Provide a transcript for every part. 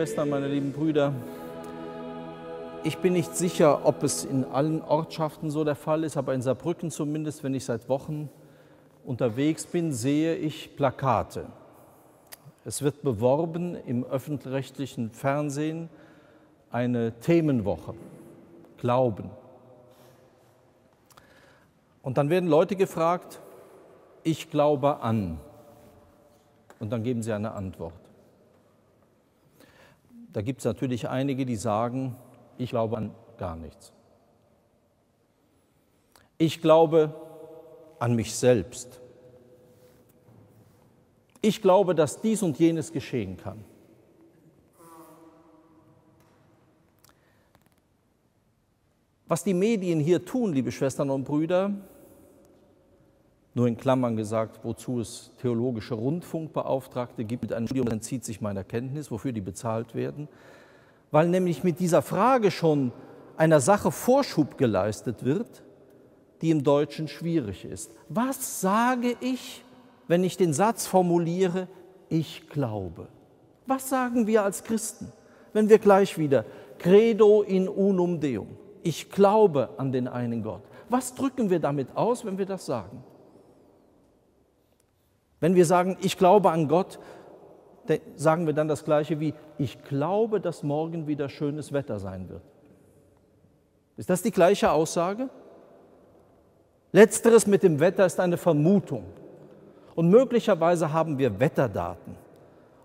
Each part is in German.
Schwestern, meine lieben Brüder, ich bin nicht sicher, ob es in allen Ortschaften so der Fall ist, aber in Saarbrücken zumindest, wenn ich seit Wochen unterwegs bin, sehe ich Plakate. Es wird beworben im öffentlich-rechtlichen Fernsehen eine Themenwoche, Glauben. Und dann werden Leute gefragt, ich glaube an. Und dann geben sie eine Antwort. Da gibt es natürlich einige, die sagen, ich glaube an gar nichts. Ich glaube an mich selbst. Ich glaube, dass dies und jenes geschehen kann. Was die Medien hier tun, liebe Schwestern und Brüder, nur in Klammern gesagt, wozu es theologische Rundfunkbeauftragte gibt, mit einem Studium entzieht sich meiner Kenntnis, wofür die bezahlt werden, weil nämlich mit dieser Frage schon einer Sache Vorschub geleistet wird, die im Deutschen schwierig ist. Was sage ich, wenn ich den Satz formuliere, ich glaube? Was sagen wir als Christen, wenn wir gleich wieder Credo in unum Deum, ich glaube an den einen Gott? Was drücken wir damit aus, wenn wir das sagen? Wenn wir sagen, ich glaube an Gott, sagen wir dann das Gleiche wie, ich glaube, dass morgen wieder schönes Wetter sein wird. Ist das die gleiche Aussage? Letzteres mit dem Wetter ist eine Vermutung. Und möglicherweise haben wir Wetterdaten.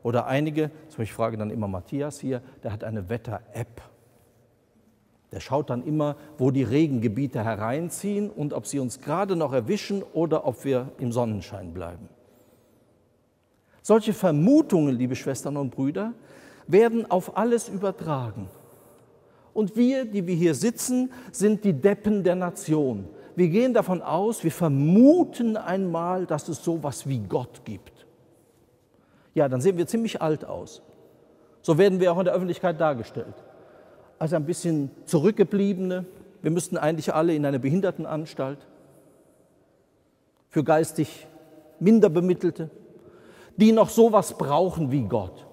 Oder einige, ich frage dann immer Matthias hier, der hat eine Wetter-App. Der schaut dann immer, wo die Regengebiete hereinziehen und ob sie uns gerade noch erwischen oder ob wir im Sonnenschein bleiben. Solche Vermutungen, liebe Schwestern und Brüder, werden auf alles übertragen. Und wir, die wir hier sitzen, sind die Deppen der Nation. Wir gehen davon aus, wir vermuten einmal, dass es so etwas wie Gott gibt. Ja, dann sehen wir ziemlich alt aus. So werden wir auch in der Öffentlichkeit dargestellt. Also ein bisschen zurückgebliebene. Wir müssten eigentlich alle in eine Behindertenanstalt für geistig Minderbemittelte die noch sowas brauchen wie Gott.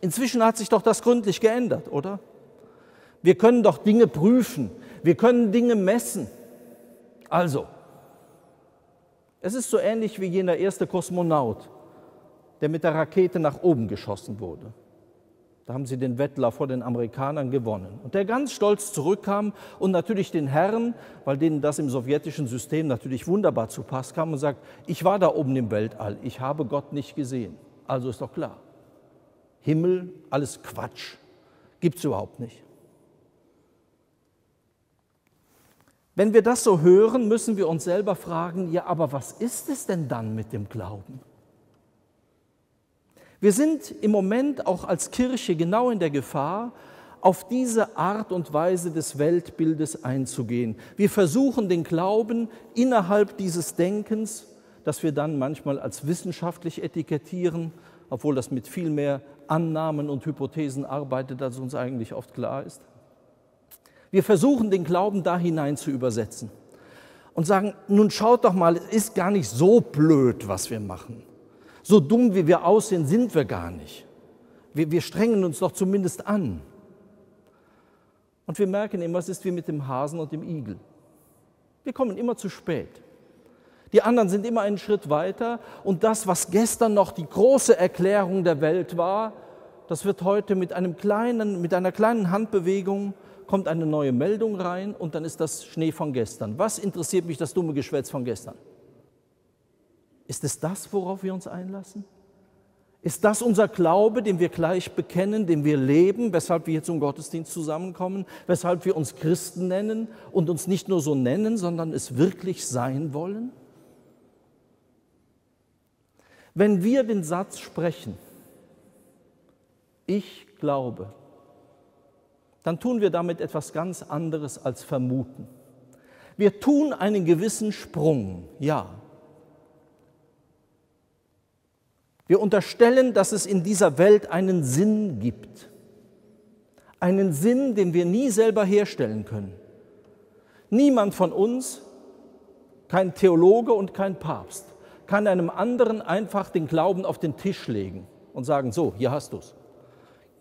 Inzwischen hat sich doch das gründlich geändert, oder? Wir können doch Dinge prüfen, wir können Dinge messen. Also, es ist so ähnlich wie jener erste Kosmonaut, der mit der Rakete nach oben geschossen wurde. Da haben sie den Wettlauf vor den Amerikanern gewonnen. Und der ganz stolz zurückkam und natürlich den Herren, weil denen das im sowjetischen System natürlich wunderbar zu Pass kam und sagt, ich war da oben im Weltall, ich habe Gott nicht gesehen. Also ist doch klar. Himmel, alles Quatsch. Gibt es überhaupt nicht. Wenn wir das so hören, müssen wir uns selber fragen, ja, aber was ist es denn dann mit dem Glauben? Wir sind im Moment auch als Kirche genau in der Gefahr, auf diese Art und Weise des Weltbildes einzugehen. Wir versuchen den Glauben innerhalb dieses Denkens, das wir dann manchmal als wissenschaftlich etikettieren, obwohl das mit viel mehr Annahmen und Hypothesen arbeitet, als uns eigentlich oft klar ist. Wir versuchen den Glauben da hinein zu übersetzen und sagen, nun schaut doch mal, es ist gar nicht so blöd, was wir machen. So dumm wie wir aussehen, sind wir gar nicht. Wir, wir strengen uns doch zumindest an. Und wir merken immer, es ist wie mit dem Hasen und dem Igel. Wir kommen immer zu spät. Die anderen sind immer einen Schritt weiter und das, was gestern noch die große Erklärung der Welt war, das wird heute mit, einem kleinen, mit einer kleinen Handbewegung kommt eine neue Meldung rein und dann ist das Schnee von gestern. Was interessiert mich das dumme Geschwätz von gestern? Ist es das, worauf wir uns einlassen? Ist das unser Glaube, den wir gleich bekennen, den wir leben, weshalb wir hier zum Gottesdienst zusammenkommen, weshalb wir uns Christen nennen und uns nicht nur so nennen, sondern es wirklich sein wollen? Wenn wir den Satz sprechen, ich glaube, dann tun wir damit etwas ganz anderes als vermuten. Wir tun einen gewissen Sprung, ja, Wir unterstellen, dass es in dieser Welt einen Sinn gibt. Einen Sinn, den wir nie selber herstellen können. Niemand von uns, kein Theologe und kein Papst, kann einem anderen einfach den Glauben auf den Tisch legen und sagen, so, hier hast du es.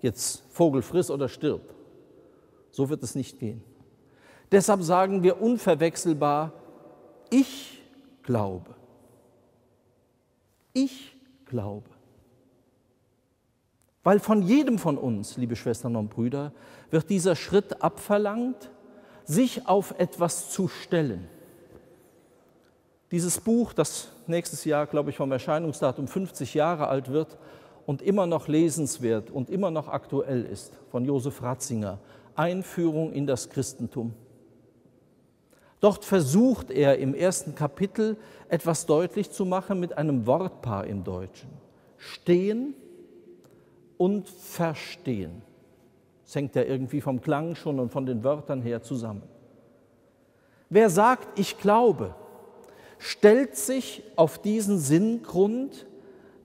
jetzt Vogel friss oder stirb. So wird es nicht gehen. Deshalb sagen wir unverwechselbar, ich glaube. Ich glaube. Weil von jedem von uns, liebe Schwestern und Brüder, wird dieser Schritt abverlangt, sich auf etwas zu stellen. Dieses Buch, das nächstes Jahr, glaube ich, vom Erscheinungsdatum 50 Jahre alt wird und immer noch lesenswert und immer noch aktuell ist, von Josef Ratzinger, Einführung in das Christentum. Dort versucht er im ersten Kapitel etwas deutlich zu machen mit einem Wortpaar im Deutschen. Stehen und verstehen. Das hängt ja irgendwie vom Klang schon und von den Wörtern her zusammen. Wer sagt, ich glaube, stellt sich auf diesen Sinngrund,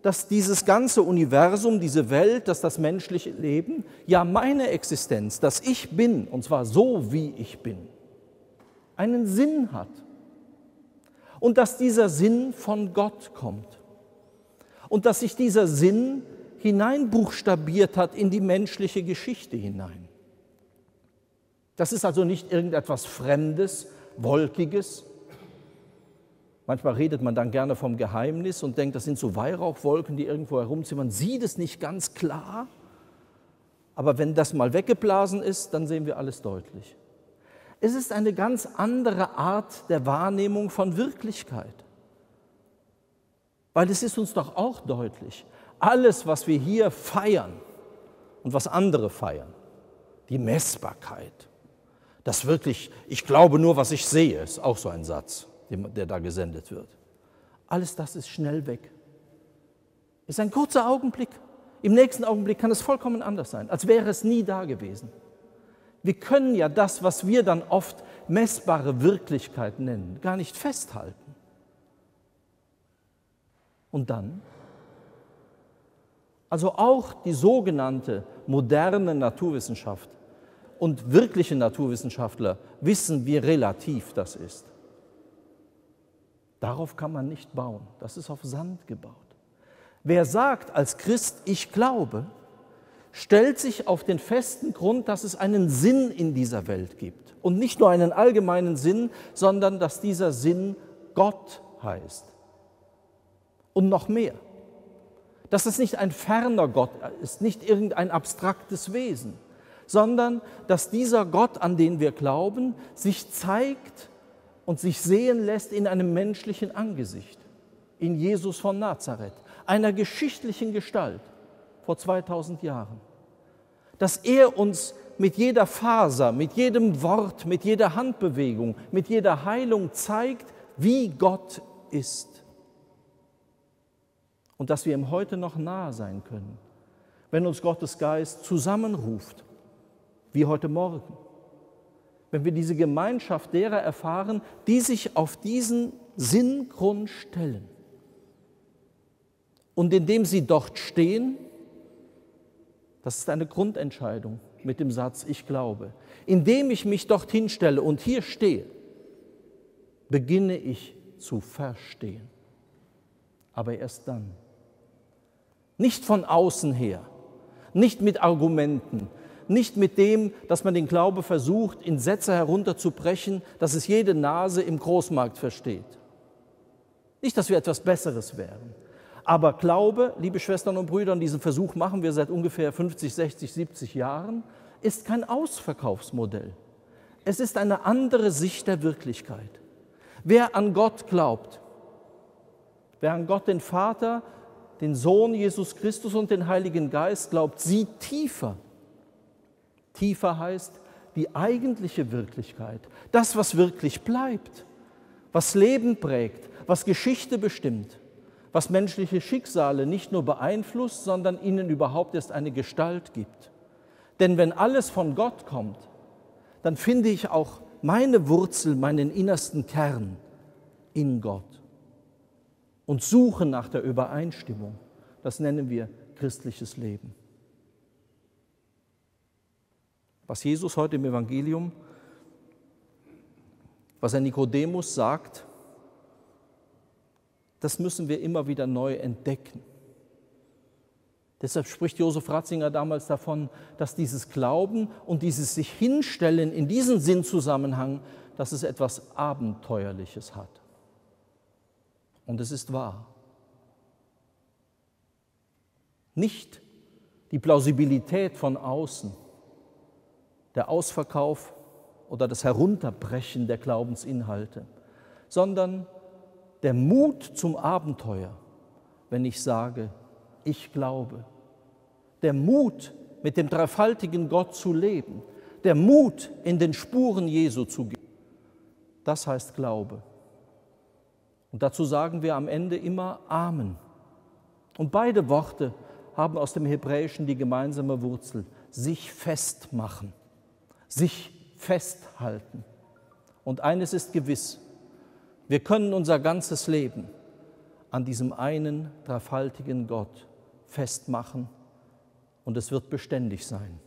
dass dieses ganze Universum, diese Welt, dass das menschliche Leben, ja meine Existenz, dass ich bin, und zwar so, wie ich bin, einen Sinn hat. Und dass dieser Sinn von Gott kommt. Und dass sich dieser Sinn hineinbuchstabiert hat in die menschliche Geschichte hinein. Das ist also nicht irgendetwas Fremdes, Wolkiges, Manchmal redet man dann gerne vom Geheimnis und denkt, das sind so Weihrauchwolken, die irgendwo herumziehen. Man sieht es nicht ganz klar, aber wenn das mal weggeblasen ist, dann sehen wir alles deutlich. Es ist eine ganz andere Art der Wahrnehmung von Wirklichkeit. Weil es ist uns doch auch deutlich, alles, was wir hier feiern und was andere feiern, die Messbarkeit, das wirklich, ich glaube nur, was ich sehe, ist auch so ein Satz der da gesendet wird. Alles das ist schnell weg. Ist ein kurzer Augenblick. Im nächsten Augenblick kann es vollkommen anders sein, als wäre es nie da gewesen. Wir können ja das, was wir dann oft messbare Wirklichkeit nennen, gar nicht festhalten. Und dann? Also auch die sogenannte moderne Naturwissenschaft und wirkliche Naturwissenschaftler wissen, wie relativ das ist. Darauf kann man nicht bauen. Das ist auf Sand gebaut. Wer sagt als Christ, ich glaube, stellt sich auf den festen Grund, dass es einen Sinn in dieser Welt gibt. Und nicht nur einen allgemeinen Sinn, sondern dass dieser Sinn Gott heißt. Und noch mehr. Dass es nicht ein ferner Gott ist, nicht irgendein abstraktes Wesen, sondern dass dieser Gott, an den wir glauben, sich zeigt und sich sehen lässt in einem menschlichen Angesicht, in Jesus von Nazareth, einer geschichtlichen Gestalt vor 2000 Jahren. Dass er uns mit jeder Faser, mit jedem Wort, mit jeder Handbewegung, mit jeder Heilung zeigt, wie Gott ist. Und dass wir ihm heute noch nahe sein können, wenn uns Gottes Geist zusammenruft, wie heute Morgen wenn wir diese Gemeinschaft derer erfahren, die sich auf diesen Sinngrund stellen. Und indem sie dort stehen, das ist eine Grundentscheidung mit dem Satz, ich glaube, indem ich mich dorthin stelle und hier stehe, beginne ich zu verstehen. Aber erst dann. Nicht von außen her, nicht mit Argumenten, nicht mit dem, dass man den Glaube versucht, in Sätze herunterzubrechen, dass es jede Nase im Großmarkt versteht. Nicht, dass wir etwas Besseres wären. Aber Glaube, liebe Schwestern und Brüder, diesen Versuch machen wir seit ungefähr 50, 60, 70 Jahren, ist kein Ausverkaufsmodell. Es ist eine andere Sicht der Wirklichkeit. Wer an Gott glaubt, wer an Gott den Vater, den Sohn Jesus Christus und den Heiligen Geist glaubt, sieht tiefer Tiefer heißt die eigentliche Wirklichkeit, das, was wirklich bleibt, was Leben prägt, was Geschichte bestimmt, was menschliche Schicksale nicht nur beeinflusst, sondern ihnen überhaupt erst eine Gestalt gibt. Denn wenn alles von Gott kommt, dann finde ich auch meine Wurzel, meinen innersten Kern in Gott und suche nach der Übereinstimmung. Das nennen wir christliches Leben. was Jesus heute im Evangelium, was er Nikodemus sagt, das müssen wir immer wieder neu entdecken. Deshalb spricht Josef Ratzinger damals davon, dass dieses Glauben und dieses sich hinstellen in diesen Sinnzusammenhang, dass es etwas Abenteuerliches hat. Und es ist wahr. Nicht die Plausibilität von außen, der Ausverkauf oder das Herunterbrechen der Glaubensinhalte, sondern der Mut zum Abenteuer, wenn ich sage, ich glaube. Der Mut, mit dem dreifaltigen Gott zu leben. Der Mut, in den Spuren Jesu zu gehen. Das heißt Glaube. Und dazu sagen wir am Ende immer Amen. Und beide Worte haben aus dem Hebräischen die gemeinsame Wurzel, sich festmachen, sich festhalten. Und eines ist gewiss, wir können unser ganzes Leben an diesem einen dreifaltigen Gott festmachen und es wird beständig sein.